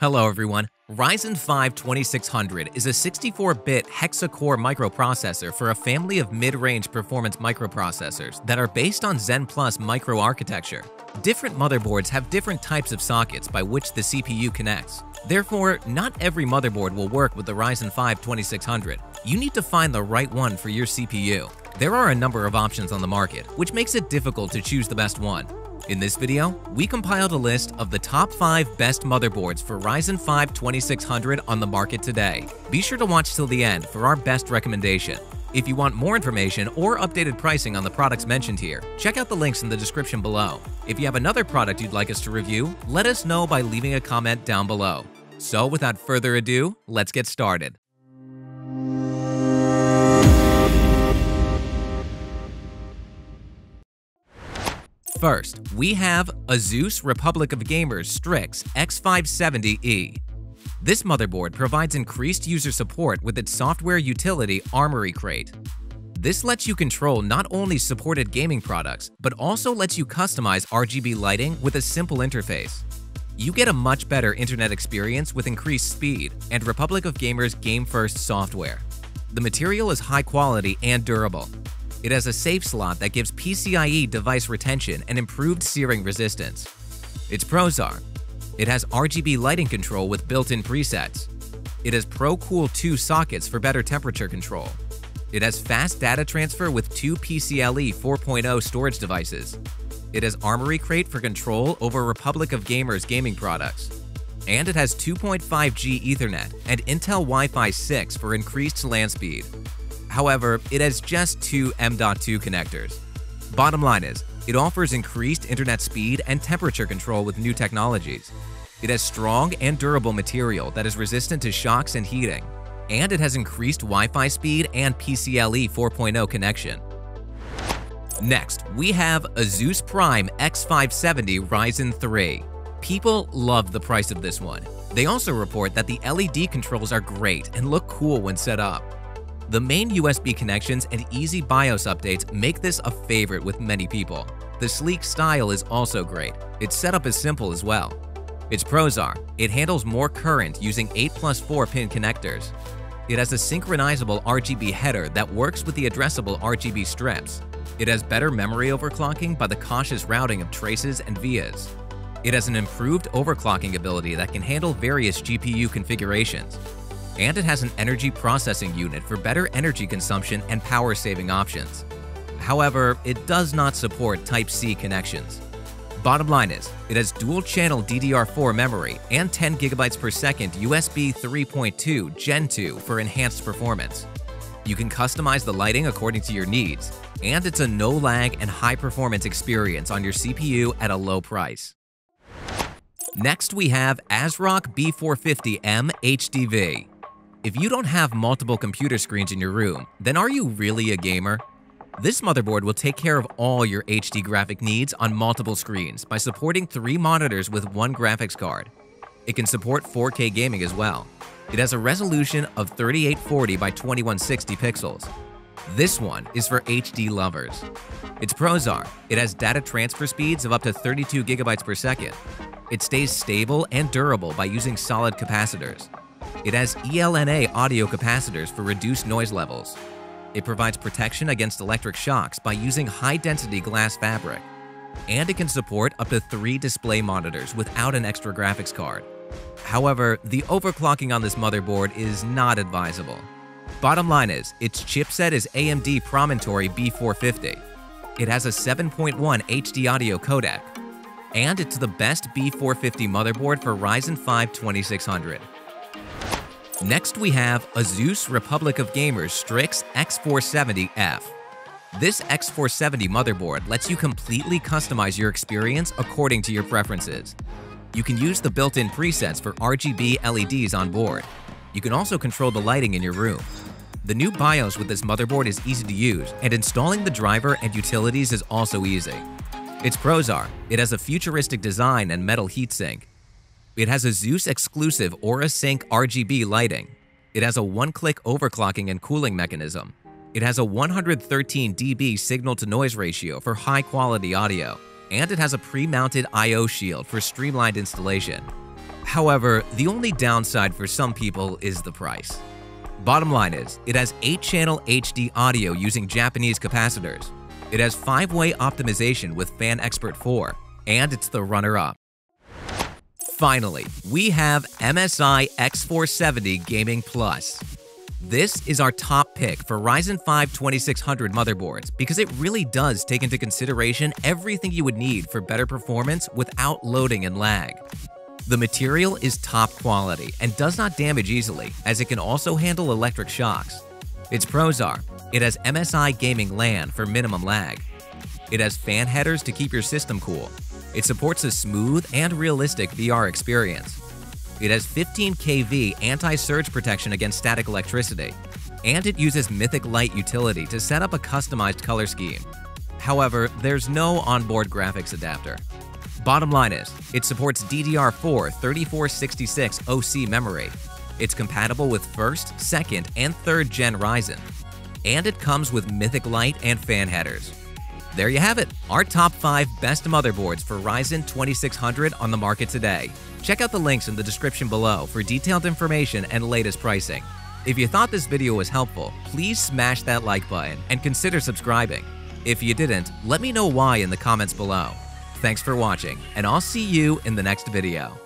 Hello everyone. Ryzen 5 2600 is a 64-bit hexa-core microprocessor for a family of mid-range performance microprocessors that are based on Zen Plus microarchitecture. Different motherboards have different types of sockets by which the CPU connects. Therefore, not every motherboard will work with the Ryzen 5 2600. You need to find the right one for your CPU. There are a number of options on the market, which makes it difficult to choose the best one. In this video, we compiled a list of the top 5 best motherboards for Ryzen 5 2600 on the market today. Be sure to watch till the end for our best recommendation. If you want more information or updated pricing on the products mentioned here, check out the links in the description below. If you have another product you'd like us to review, let us know by leaving a comment down below. So without further ado, let's get started. First, we have Asus Republic of Gamers Strix X570E. This motherboard provides increased user support with its software utility Armoury Crate. This lets you control not only supported gaming products, but also lets you customize RGB lighting with a simple interface. You get a much better internet experience with increased speed and Republic of Gamers Game First software. The material is high quality and durable, it has a safe slot that gives PCIe device retention and improved shearing resistance. Its pros are, it has RGB lighting control with built-in presets. It has ProCool 2 sockets for better temperature control. It has fast data transfer with two PCIe 4.0 storage devices. It has Armoury Crate for control over Republic of Gamers gaming products. And it has 2.5G Ethernet and Intel Wi-Fi 6 for increased LAN speed. However, it has just two M.2 connectors. Bottom line is, it offers increased internet speed and temperature control with new technologies. It has strong and durable material that is resistant to shocks and heating, and it has increased Wi-Fi speed and PCIe 4.0 connection. Next, we have Asus Prime X570 Ryzen 3. People love the price of this one. They also report that the LED controls are great and look cool when set up. The main USB connections and easy BIOS updates make this a favorite with many people. The sleek style is also great. Its setup is simple as well. Its pros are, it handles more current using 8 plus 4 pin connectors. It has a synchronizable RGB header that works with the addressable RGB strips. It has better memory overclocking by the cautious routing of traces and vias. It has an improved overclocking ability that can handle various GPU configurations and it has an energy processing unit for better energy consumption and power saving options. However, it does not support Type-C connections. Bottom line is, it has dual-channel DDR4 memory and 10 GB per second USB 3.2 Gen 2 for enhanced performance. You can customize the lighting according to your needs, and it's a no-lag and high-performance experience on your CPU at a low price. Next, we have ASRock B450M HDV. If you don't have multiple computer screens in your room, then are you really a gamer? This motherboard will take care of all your HD graphic needs on multiple screens by supporting three monitors with one graphics card. It can support 4K gaming as well. It has a resolution of 3840 by 2160 pixels. This one is for HD lovers. Its pros are, it has data transfer speeds of up to 32 gigabytes per second. It stays stable and durable by using solid capacitors. It has ELNA audio capacitors for reduced noise levels. It provides protection against electric shocks by using high-density glass fabric. And it can support up to three display monitors without an extra graphics card. However, the overclocking on this motherboard is not advisable. Bottom line is, its chipset is AMD Promontory B450. It has a 7.1 HD audio codec, and it's the best B450 motherboard for Ryzen 5 2600. Next we have Asus Republic of Gamers Strix X470F. This X470 motherboard lets you completely customize your experience according to your preferences. You can use the built-in presets for RGB LEDs on board. You can also control the lighting in your room. The new BIOS with this motherboard is easy to use, and installing the driver and utilities is also easy. Its pros are, it has a futuristic design and metal heatsink, it has a Asus exclusive Aura Sync RGB lighting. It has a one-click overclocking and cooling mechanism. It has a 113 dB signal-to-noise ratio for high-quality audio, and it has a pre-mounted I.O. shield for streamlined installation. However, the only downside for some people is the price. Bottom line is, it has 8-channel HD audio using Japanese capacitors. It has 5-way optimization with Fan Expert 4, and it's the runner-up. Finally, we have MSI X470 Gaming Plus. This is our top pick for Ryzen 5 2600 motherboards because it really does take into consideration everything you would need for better performance without loading and lag. The material is top quality and does not damage easily, as it can also handle electric shocks. Its pros are, it has MSI Gaming LAN for minimum lag. It has fan headers to keep your system cool. It supports a smooth and realistic VR experience. It has 15 kV anti-surge protection against static electricity. And it uses Mystic Light utility to set up a customized color scheme. However, there's no onboard graphics adapter. Bottom line is, it supports DDR4 3466 OC memory. It's compatible with 1st, 2nd, and 3rd gen Ryzen. And it comes with Mystic Light and fan headers. There you have it, our top 5 best motherboards for Ryzen 2600 on the market today. Check out the links in the description below for detailed information and latest pricing. If you thought this video was helpful, please smash that like button and consider subscribing. If you didn't, let me know why in the comments below. Thanks for watching, and I'll see you in the next video.